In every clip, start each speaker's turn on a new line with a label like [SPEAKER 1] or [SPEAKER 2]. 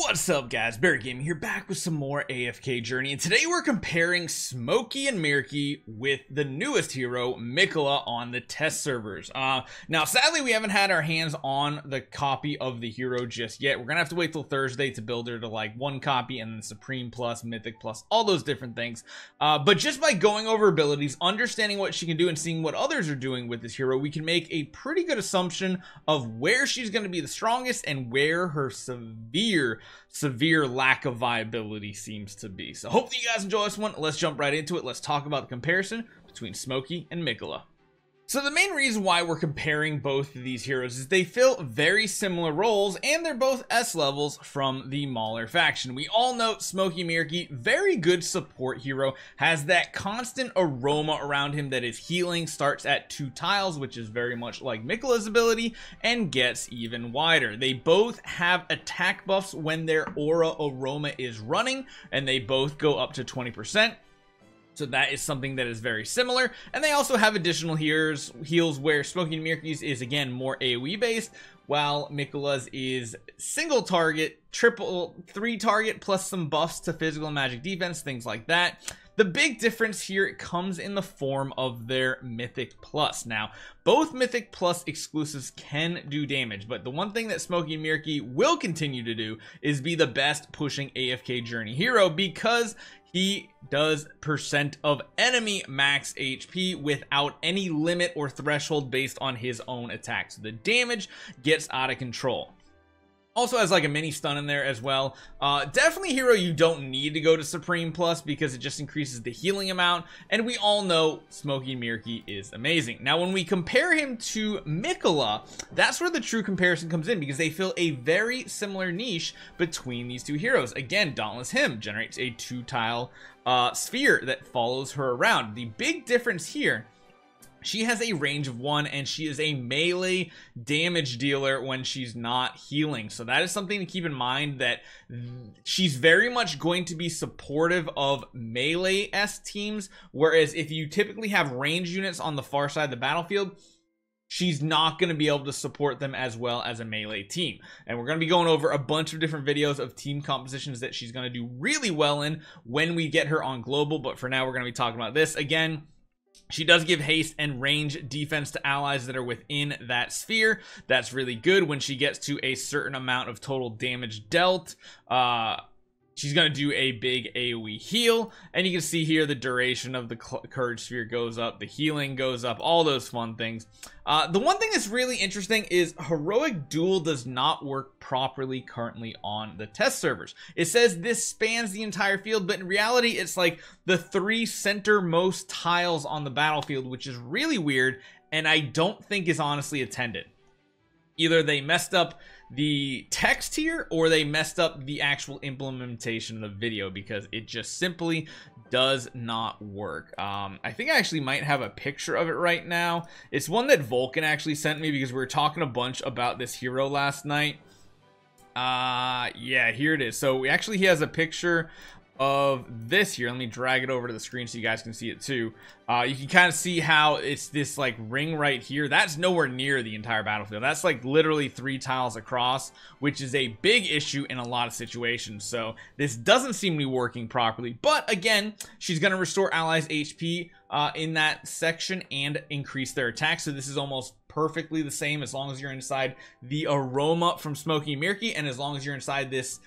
[SPEAKER 1] What's up guys, Barry Gaming here back with some more AFK Journey and today we're comparing Smokey and Meerky with the newest hero, Mikola on the test servers. Uh, now sadly we haven't had our hands on the copy of the hero just yet. We're gonna have to wait till Thursday to build her to like one copy and then Supreme Plus, Mythic Plus, all those different things. Uh, but just by going over abilities, understanding what she can do and seeing what others are doing with this hero, we can make a pretty good assumption of where she's gonna be the strongest and where her severe severe lack of viability seems to be. So hopefully you guys enjoy this one. Let's jump right into it. Let's talk about the comparison between Smokey and Mikola. So the main reason why we're comparing both of these heroes is they fill very similar roles and they're both S levels from the Mauler faction. We all know Smokey Meerky, very good support hero, has that constant aroma around him that is healing, starts at two tiles, which is very much like Mikola's ability, and gets even wider. They both have attack buffs when their aura aroma is running, and they both go up to 20%. So that is something that is very similar. And they also have additional heals, heals where Smoking Meerky's is again more AoE based, while Mikola's is single target, triple, three target, plus some buffs to physical and magic defense, things like that. The big difference here comes in the form of their Mythic Plus. Now, both Mythic Plus exclusives can do damage, but the one thing that Smokey Meerky will continue to do is be the best pushing AFK Journey hero because he does percent of enemy max HP without any limit or threshold based on his own attack. So the damage gets out of control. Also has like a mini stun in there as well. Uh, definitely hero you don't need to go to Supreme Plus because it just increases the healing amount. And we all know Smokey Meerky is amazing. Now when we compare him to Mikola, that's where the true comparison comes in because they fill a very similar niche between these two heroes. Again, Dauntless Hymn generates a two tile uh, sphere that follows her around. The big difference here she has a range of one and she is a melee damage dealer when she's not healing. So that is something to keep in mind that she's very much going to be supportive of melee S teams. Whereas if you typically have range units on the far side of the battlefield, she's not going to be able to support them as well as a melee team. And we're going to be going over a bunch of different videos of team compositions that she's going to do really well in when we get her on global. But for now, we're going to be talking about this again. She does give haste and range defense to allies that are within that sphere. That's really good when she gets to a certain amount of total damage dealt. Uh, She's going to do a big AoE heal. And you can see here the duration of the Courage Sphere goes up. The healing goes up. All those fun things. Uh, the one thing that's really interesting is Heroic Duel does not work properly currently on the test servers. It says this spans the entire field, but in reality, it's like the three centermost tiles on the battlefield, which is really weird and I don't think is honestly attended. Either they messed up the text here or they messed up the actual implementation of the video because it just simply does not work. Um, I think I actually might have a picture of it right now. It's one that Vulcan actually sent me because we were talking a bunch about this hero last night. Uh yeah here it is. So actually he has a picture of this here. Let me drag it over to the screen so you guys can see it too. Uh, you can kind of see how it's this like ring right here. That's nowhere near the entire battlefield. That's like literally three tiles across, which is a big issue in a lot of situations. So this doesn't seem to be working properly. But again, she's going to restore allies HP uh, in that section and increase their attack. So this is almost perfectly the same as long as you're inside the aroma from Smokey Meerky and as long as you're inside this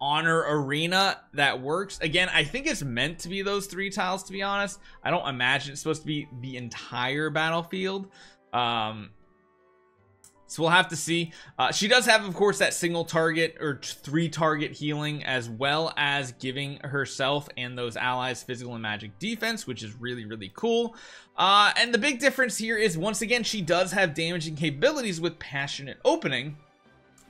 [SPEAKER 1] honor arena that works. Again i think it's meant to be those three tiles to be honest. I don't imagine it's supposed to be the entire battlefield. Um so we'll have to see. Uh, she does have of course that single target or three target healing as well as giving herself and those allies physical and magic defense which is really really cool. Uh, and the big difference here is once again she does have damaging capabilities with passionate opening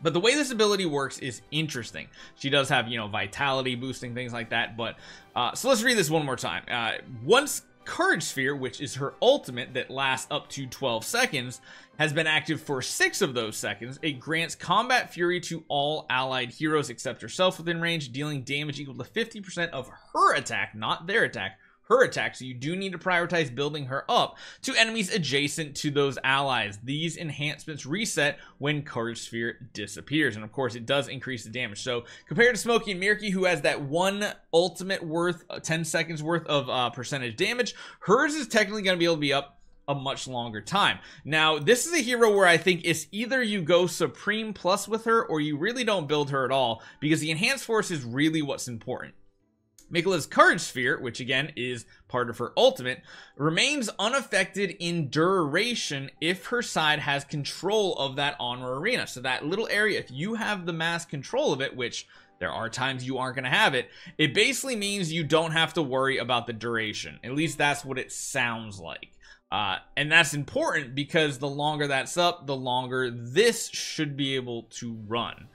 [SPEAKER 1] but the way this ability works is interesting. She does have, you know, vitality boosting, things like that. But, uh, so let's read this one more time. Uh, once Courage Sphere, which is her ultimate that lasts up to 12 seconds, has been active for 6 of those seconds. It grants Combat Fury to all allied heroes except herself within range, dealing damage equal to 50% of her attack, not their attack, her attack. So you do need to prioritize building her up to enemies adjacent to those allies. These enhancements reset when Courage Sphere disappears. And of course, it does increase the damage. So compared to Smokey and Meerky, who has that one ultimate worth, uh, 10 seconds worth of uh, percentage damage, hers is technically going to be able to be up a much longer time. Now, this is a hero where I think it's either you go Supreme Plus with her or you really don't build her at all because the Enhanced Force is really what's important. Mikola's Courage Sphere, which again is part of her ultimate, remains unaffected in duration if her side has control of that honor arena. So that little area, if you have the mass control of it, which there are times you aren't going to have it, it basically means you don't have to worry about the duration. At least that's what it sounds like. Uh, and that's important because the longer that's up, the longer this should be able to run.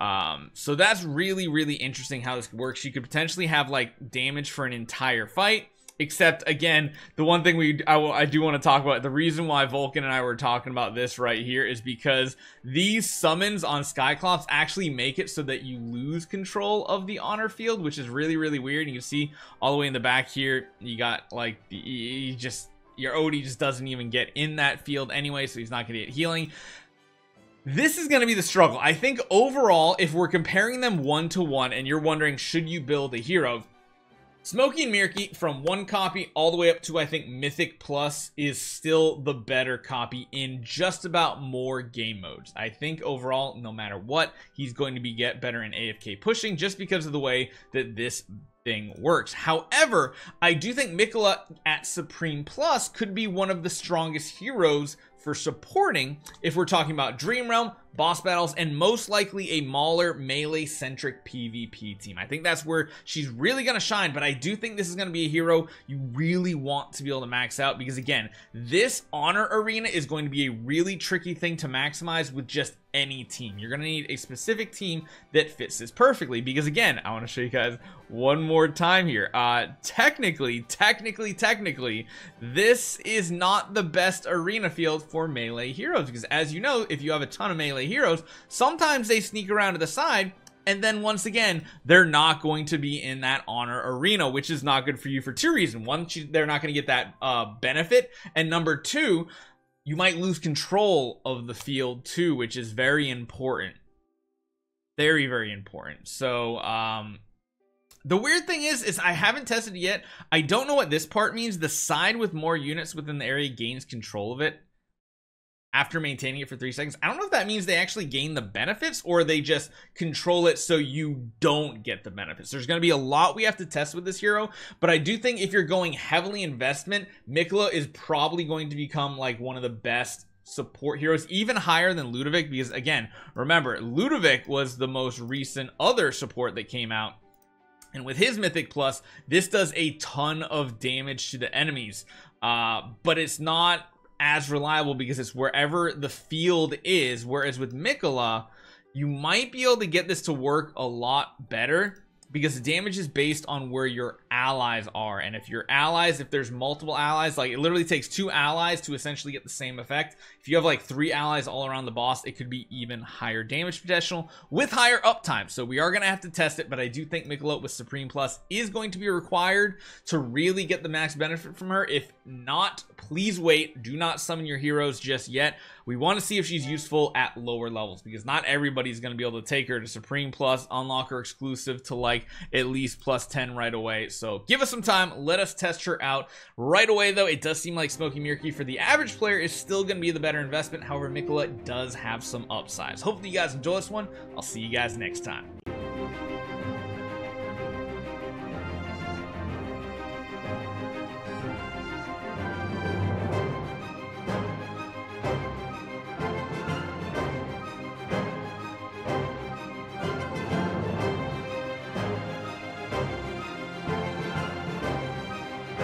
[SPEAKER 1] Um, so that's really, really interesting how this works. You could potentially have like damage for an entire fight. Except again, the one thing we I, I do want to talk about the reason why Vulcan and I were talking about this right here is because these summons on Skyclops actually make it so that you lose control of the honor field, which is really really weird. You can see all the way in the back here, you got like you just your Odie just doesn't even get in that field anyway, so he's not going to get healing. This is going to be the struggle. I think overall, if we're comparing them one to one and you're wondering, should you build a hero? Smokey and Meerky from one copy all the way up to I think Mythic Plus is still the better copy in just about more game modes. I think overall, no matter what, he's going to be get better in AFK pushing just because of the way that this thing works. However, I do think Mikola at Supreme Plus could be one of the strongest heroes for supporting if we're talking about Dream Realm, boss battles, and most likely a Mauler melee-centric PvP team. I think that's where she's really going to shine, but I do think this is going to be a hero you really want to be able to max out because, again, this Honor Arena is going to be a really tricky thing to maximize with just any team. You're going to need a specific team that fits this perfectly because, again, I want to show you guys one more time here. Uh, technically, technically, technically, this is not the best arena field for melee heroes because, as you know, if you have a ton of melee melee heroes, sometimes they sneak around to the side and then once again, they're not going to be in that honor arena, which is not good for you for two reasons. One, they're not going to get that uh, benefit. And number two, you might lose control of the field too, which is very important. Very, very important. So, um, the weird thing is, is I haven't tested it yet. I don't know what this part means. The side with more units within the area gains control of it after maintaining it for three seconds. I don't know if that means they actually gain the benefits or they just control it so you don't get the benefits. There's going to be a lot we have to test with this hero, but I do think if you're going heavily investment, Mikola is probably going to become like one of the best support heroes, even higher than Ludovic, because again, remember, Ludovic was the most recent other support that came out and with his Mythic Plus, this does a ton of damage to the enemies. Uh, but it's not as reliable because it's wherever the field is. Whereas with Mikola, you might be able to get this to work a lot better because the damage is based on where your allies are and if your allies if there's multiple allies like it literally takes two allies to essentially get the same effect. If you have like three allies all around the boss it could be even higher damage potential with higher uptime. So we are going to have to test it but i do think Michelote with supreme plus is going to be required to really get the max benefit from her. If not please wait. Do not summon your heroes just yet we want to see if she's useful at lower levels because not everybody's going to be able to take her to supreme plus unlock her exclusive to like at least plus 10 right away so give us some time. Let us test her out. Right away, though, it does seem like Smokey Meerky for the average player is still going to be the better investment. However, Mikola does have some upsides. Hopefully you guys enjoy this one. I'll see you guys next time.